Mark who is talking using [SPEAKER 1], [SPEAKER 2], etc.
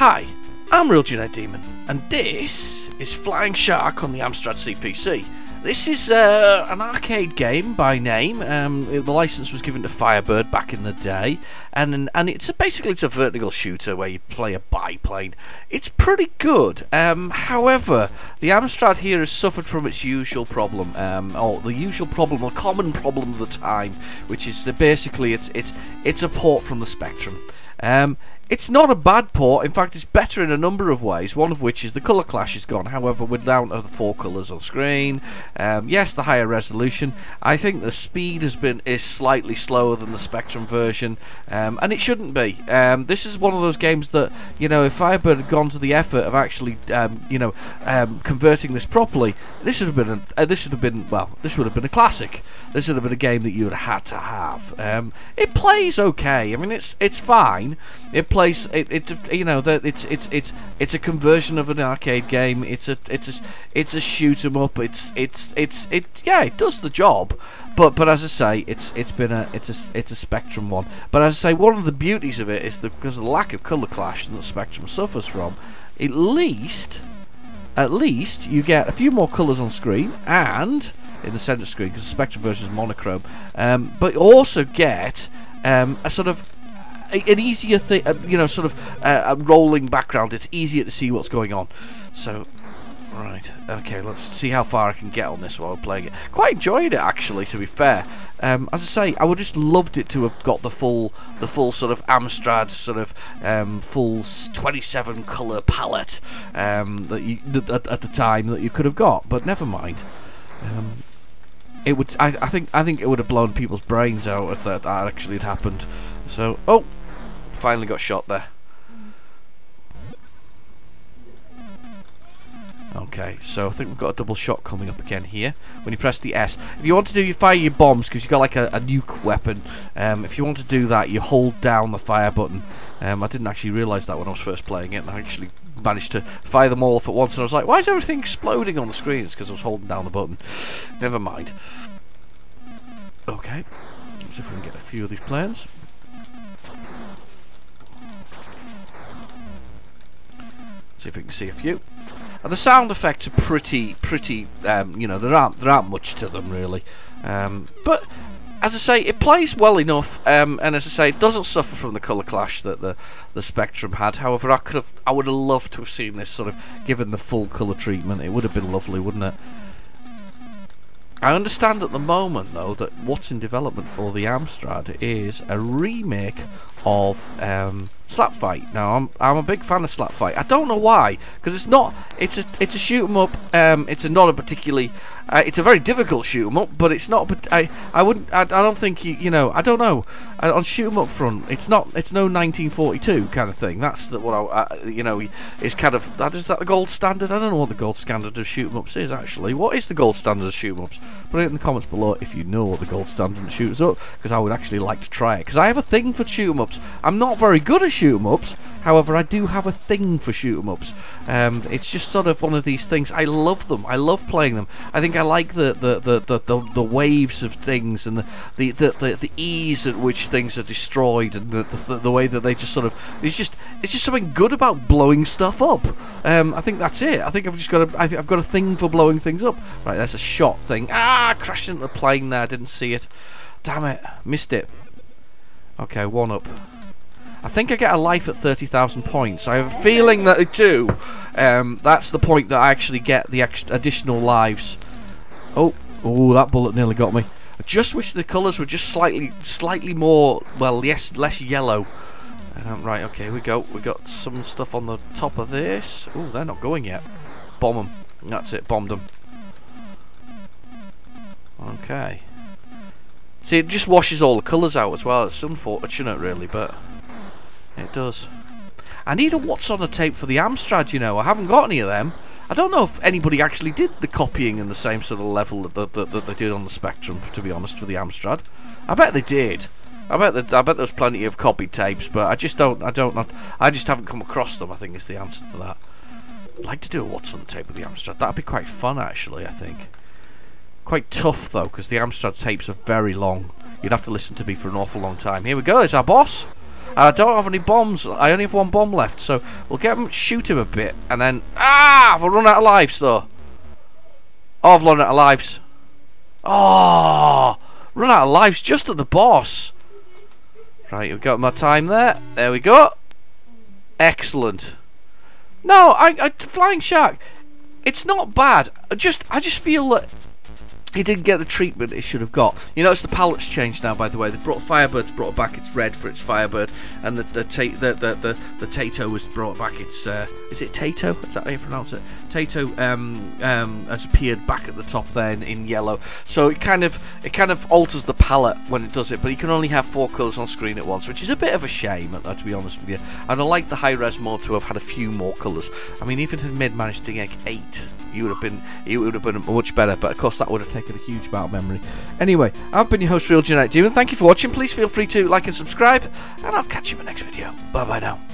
[SPEAKER 1] Hi, I'm Real Generic Demon, and this is Flying Shark on the Amstrad CPC. This is uh, an arcade game by name. Um, the license was given to Firebird back in the day, and and it's a, basically it's a vertical shooter where you play a biplane. It's pretty good. Um, however, the Amstrad here has suffered from its usual problem, um, or the usual problem, or common problem of the time, which is that basically it's it's it's a port from the Spectrum. Um, it's not a bad port, in fact it's better in a number of ways, one of which is the colour clash is gone, however we're down to the four colours on screen, um, yes the higher resolution, I think the speed has been is slightly slower than the Spectrum version, um, and it shouldn't be. Um, this is one of those games that, you know, if Firebird had gone to the effort of actually, um, you know, um, converting this properly, this would have been, a, uh, this would have been, well, this would have been a classic. This would have been a game that you would have had to have. Um, it plays okay, I mean it's, it's fine, it plays place. It, it you know that it's it's it's it's a conversion of an arcade game. It's a it's a it's a shoot 'em up. It's it's it's it yeah it does the job. But but as I say, it's it's been a it's a it's a Spectrum one. But as I say, one of the beauties of it is because of the lack of color clash that Spectrum suffers from, at least at least you get a few more colours on screen and in the centre screen because the Spectrum version is monochrome. Um, but also get um, a sort of an easier thing, uh, you know, sort of uh, a rolling background. It's easier to see what's going on. So, right, okay, let's see how far I can get on this while I'm playing it. Quite enjoyed it actually, to be fair. Um, as I say, I would just loved it to have got the full, the full sort of Amstrad sort of um, full 27 color palette um, that you at, at, the time that you could have got, but never mind. Um, it would. I, I think. I think it would have blown people's brains out if that, that actually had happened. So, oh, finally got shot there. Okay, so I think we've got a double shot coming up again here. When you press the S, if you want to do you fire your bombs because you've got like a, a nuke weapon. Um, if you want to do that, you hold down the fire button. Um, I didn't actually realise that when I was first playing it, and I actually managed to fire them all off at once. And I was like, why is everything exploding on the screen? It's because I was holding down the button. Never mind. Okay, let's see if we can get a few of these planes. See if we can see a few. And the sound effects are pretty, pretty, um, you know, there aren't there aren't much to them really. Um, but as I say, it plays well enough, um, and as I say, it doesn't suffer from the colour clash that the the Spectrum had. However, I could have, I would have loved to have seen this sort of given the full colour treatment. It would have been lovely, wouldn't it? I understand at the moment, though, that what's in development for the Amstrad is a remake of um, Slap Fight. Now, I'm I'm a big fan of Slap Fight. I don't know why, because it's not. It's a it's a shoot 'em up. Um, it's a not a particularly. Uh, it's a very difficult shoot 'em up, but it's not. But I I wouldn't. I, I don't think you you know. I don't know. Uh, on shoot 'em up front, it's not. It's no 1942 kind of thing. That's the, what I uh, you know. Is kind of that is that the gold standard. I don't know what the gold standard of shoot 'em ups is actually. What is the gold standard of shoot 'em ups? Put it in the comments below if you know what the gold standard of shoot 'em up, because I would actually like to try it. Because I have a thing for shoot 'em ups. I'm not very good at shoot 'em ups. However, I do have a thing for shoot 'em ups. Um, it's just sort of one of these things. I love them. I love playing them. I think I like the the, the, the, the, the waves of things and the, the, the, the, ease at which things are destroyed and the, the, the way that they just sort of it's just it's just something good about blowing stuff up. Um, I think that's it. I think I've just got a I think I've got a thing for blowing things up. Right, that's a shot thing. Ah, crashed into the plane there. Didn't see it. Damn it, missed it. Okay, one up. I think I get a life at 30,000 points. I have a feeling that I do. Um, that's the point that I actually get the additional lives. Oh, oh, that bullet nearly got me. I just wish the colours were just slightly, slightly more, well, yes, less yellow. Um, right, okay, we go. We got some stuff on the top of this. Oh, they're not going yet. Bomb them. That's it, bombed them. Okay. See, it just washes all the colours out as well. It's unfortunate, really, but it does. I need a what's on a tape for the Amstrad, you know. I haven't got any of them. I don't know if anybody actually did the copying in the same sort of level that, that, that they did on the Spectrum, to be honest, for the Amstrad. I bet they did. I bet that I bet there's plenty of copied tapes, but I just don't I don't not I just haven't come across them. I think is the answer to that. I'd like to do a what's on tape with the Amstrad. That'd be quite fun, actually. I think. Quite tough though, because the Amstrad tapes are very long. You'd have to listen to me for an awful long time. Here we go. it's our boss. And I don't have any bombs. I only have one bomb left, so we'll get him, shoot him a bit, and then ah, I've run out of lives though. Oh, I've run out of lives. Oh, run out of lives just at the boss. Right, we've got my time there. There we go. Excellent. No, I, I Flying Shark. It's not bad. I just I just feel that he didn't get the treatment it should have got. You notice the palette's changed now, by the way. They brought Firebird's brought back its red for its Firebird, and the the ta the, the, the, the Tato was brought back its uh, is it Tato? Is that how you pronounce it? Tato um, um, has appeared back at the top there in, yellow. So it kind of it kind of alters the palette when it does it, but you can only have four colours on screen at once, which is a bit of a shame, uh, to be honest with you. And I'd like the high res mode to have had a few more colours. I mean, even if mid managed to get eight, you would have been it would have been much better. But of course, that would have taken a huge amount of memory. Anyway, I've been your host, Real Generic Demon. Thank you for watching. Please feel free to like and subscribe, and I'll catch you in the next video. Bye bye now.